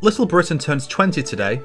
Little Britain turns 20 today.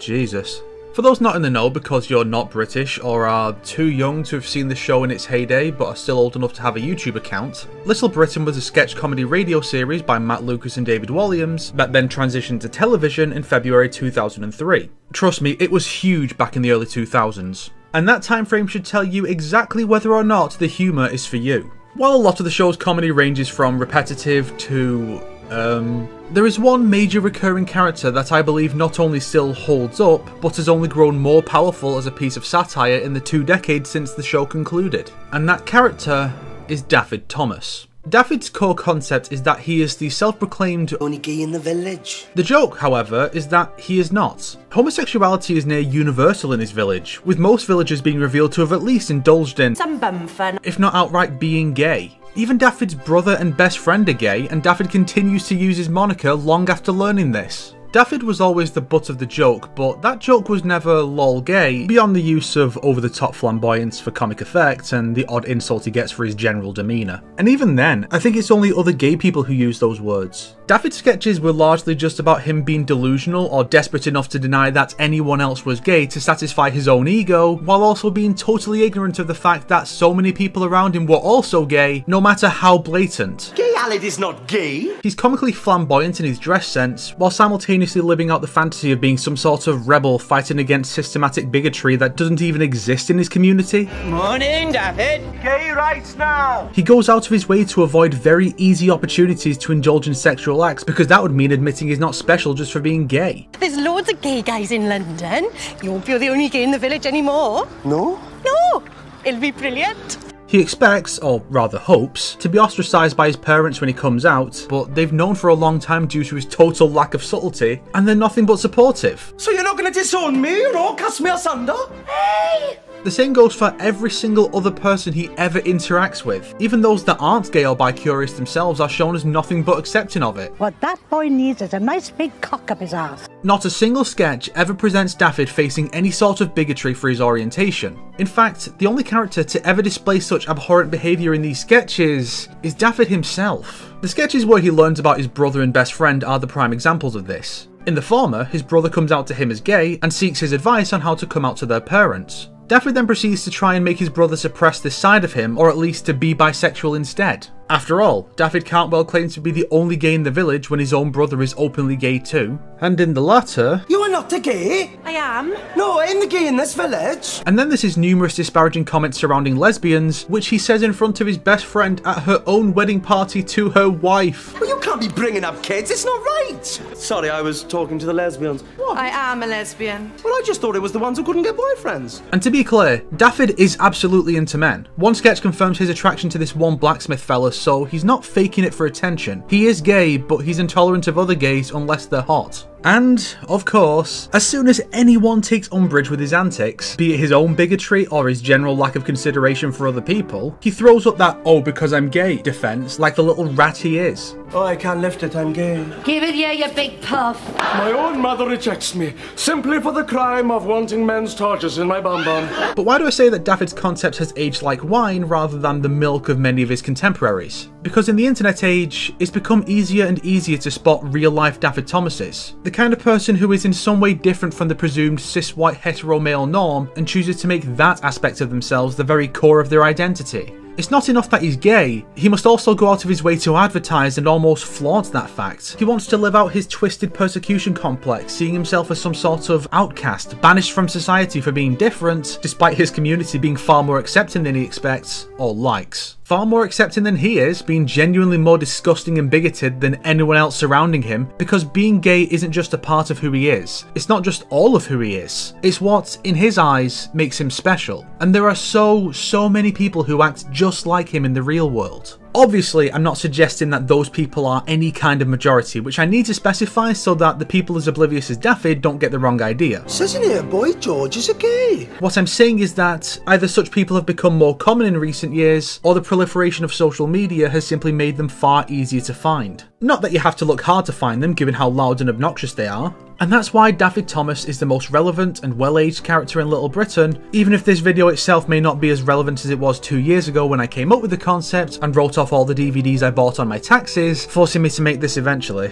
Jesus. For those not in the know because you're not British or are too young to have seen the show in its heyday but are still old enough to have a YouTube account, Little Britain was a sketch comedy radio series by Matt Lucas and David Walliams that then transitioned to television in February 2003. Trust me, it was huge back in the early 2000s. And that time frame should tell you exactly whether or not the humour is for you. While a lot of the show's comedy ranges from repetitive to um, there is one major recurring character that I believe not only still holds up, but has only grown more powerful as a piece of satire in the two decades since the show concluded. And that character is Daffyd Thomas. Daffyd's core concept is that he is the self proclaimed only gay in the village. The joke, however, is that he is not. Homosexuality is near universal in his village, with most villagers being revealed to have at least indulged in some bum fun, if not outright being gay. Even Daffyd's brother and best friend are gay, and Daffyd continues to use his moniker long after learning this. Daffyd was always the butt of the joke, but that joke was never lol gay, beyond the use of over the top flamboyance for comic effect and the odd insult he gets for his general demeanour. And even then, I think it's only other gay people who use those words. Daffyd's sketches were largely just about him being delusional or desperate enough to deny that anyone else was gay to satisfy his own ego, while also being totally ignorant of the fact that so many people around him were also gay, no matter how blatant. Gay Aled is not gay. He's comically flamboyant in his dress sense, while simultaneously living out the fantasy of being some sort of rebel fighting against systematic bigotry that doesn't even exist in his community. Morning, David. Gay rights now. He goes out of his way to avoid very easy opportunities to indulge in sexual acts because that would mean admitting he's not special just for being gay. There's loads of gay guys in London. You won't be the only gay in the village anymore. No? No! It'll be brilliant. He expects, or rather hopes, to be ostracised by his parents when he comes out, but they've known for a long time due to his total lack of subtlety, and they're nothing but supportive. So you're not going to disown me or cast me asunder? Hey! The same goes for every single other person he ever interacts with. Even those that aren't gay or bi-curious themselves are shown as nothing but accepting of it. What that boy needs is a nice big cock up his ass. Not a single sketch ever presents Daffyd facing any sort of bigotry for his orientation. In fact, the only character to ever display such abhorrent behaviour in these sketches is Daffyd himself. The sketches where he learns about his brother and best friend are the prime examples of this. In the former, his brother comes out to him as gay and seeks his advice on how to come out to their parents. Daffyd then proceeds to try and make his brother suppress this side of him, or at least to be bisexual instead. After all, Daffyd can't well claim to be the only gay in the village when his own brother is openly gay too. And in the latter, You are not a gay. I am. No, I'm the gay in this village. And then there's his numerous disparaging comments surrounding lesbians, which he says in front of his best friend at her own wedding party to her wife. Well, you can't be bringing up kids. It's not right. Sorry, I was talking to the lesbians. What? I am a lesbian. Well, I just thought it was the ones who couldn't get boyfriends. And to be clear, Daffyd is absolutely into men. One sketch confirms his attraction to this one blacksmith fella, so he's not faking it for attention. He is gay, but he's intolerant of other gays unless they're hot. And, of course, as soon as anyone takes umbrage with his antics, be it his own bigotry or his general lack of consideration for other people, he throws up that, oh, because I'm gay defense like the little rat he is. Oh, I can't lift it. I'm gay. Give it here, you big puff. My own mother rejects me simply for the crime of wanting men's torches in my bum bum. But why do I say that Daffyd's concept has aged like wine rather than the milk of many of his contemporaries? Because in the internet age, it's become easier and easier to spot real life Daffyd Thomases. The kind of person who is in some way different from the presumed cis white hetero male norm and chooses to make that aspect of themselves the very core of their identity. It's not enough that he's gay, he must also go out of his way to advertise and almost flaunt that fact. He wants to live out his twisted persecution complex, seeing himself as some sort of outcast, banished from society for being different, despite his community being far more accepting than he expects or likes. Far more accepting than he is, being genuinely more disgusting and bigoted than anyone else surrounding him, because being gay isn't just a part of who he is. It's not just all of who he is. It's what, in his eyes, makes him special. And there are so, so many people who act just like him in the real world. Obviously, I'm not suggesting that those people are any kind of majority, which I need to specify so that the people as oblivious as Daffyd don't get the wrong idea. Here, boy George is a gay. What I'm saying is that either such people have become more common in recent years, or the proliferation of social media has simply made them far easier to find. Not that you have to look hard to find them, given how loud and obnoxious they are. And that's why Daffyd Thomas is the most relevant and well-aged character in Little Britain, even if this video itself may not be as relevant as it was two years ago when I came up with the concept and wrote off all the DVDs I bought on my taxes, forcing me to make this eventually.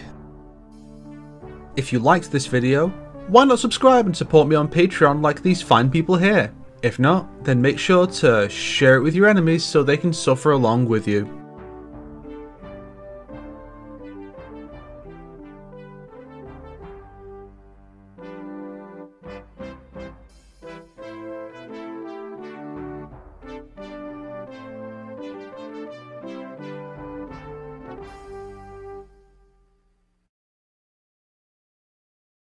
If you liked this video, why not subscribe and support me on Patreon like these fine people here? If not, then make sure to share it with your enemies so they can suffer along with you.